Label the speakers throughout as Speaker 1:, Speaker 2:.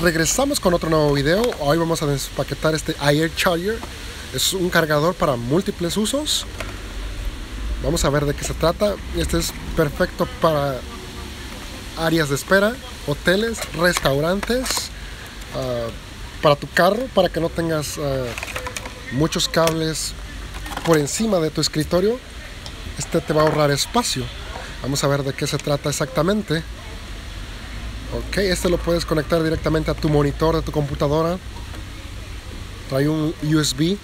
Speaker 1: regresamos con otro nuevo video. Hoy vamos a despaquetar este Air Charger. Es un cargador para múltiples usos. Vamos a ver de qué se trata. Este es perfecto para áreas de espera, hoteles, restaurantes, uh, para tu carro, para que no tengas uh, muchos cables por encima de tu escritorio. Este te va a ahorrar espacio. Vamos a ver de qué se trata exactamente. Ok, este lo puedes conectar directamente a tu monitor de tu computadora. Trae un USB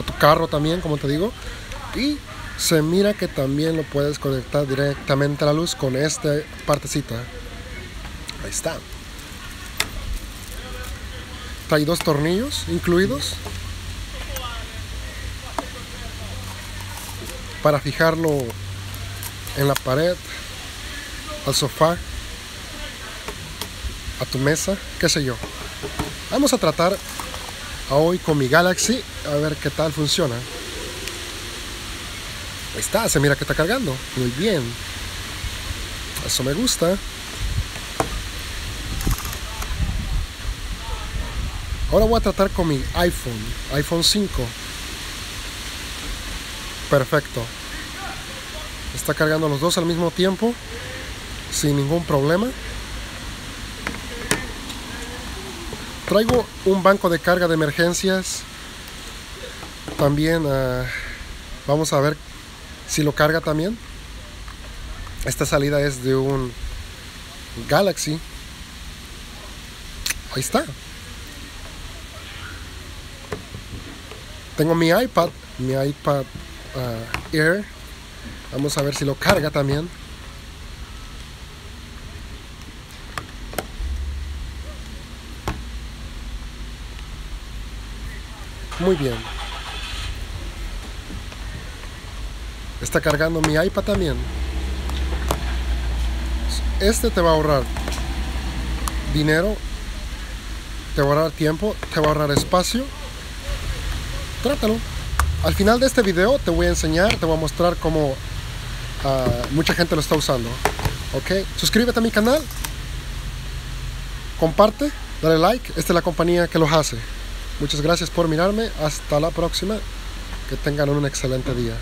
Speaker 1: a tu carro también, como te digo. Y se mira que también lo puedes conectar directamente a la luz con esta partecita. Ahí está. Trae dos tornillos incluidos. Para fijarlo en la pared, al sofá a tu mesa, qué sé yo. Vamos a tratar hoy con mi Galaxy a ver qué tal funciona. Ahí está, se mira que está cargando. Muy bien. Eso me gusta. Ahora voy a tratar con mi iPhone, iPhone 5. Perfecto. Está cargando los dos al mismo tiempo, sin ningún problema. Traigo un banco de carga de emergencias. También uh, vamos a ver si lo carga también. Esta salida es de un Galaxy. Ahí está. Tengo mi iPad, mi iPad uh, Air. Vamos a ver si lo carga también. Muy bien. Está cargando mi iPad también. Este te va a ahorrar dinero, te va a ahorrar tiempo, te va a ahorrar espacio. Trátalo. Al final de este video te voy a enseñar, te voy a mostrar cómo uh, mucha gente lo está usando. Ok, suscríbete a mi canal, comparte, dale like. Esta es la compañía que los hace. Muchas gracias por mirarme. Hasta la próxima. Que tengan un excelente día.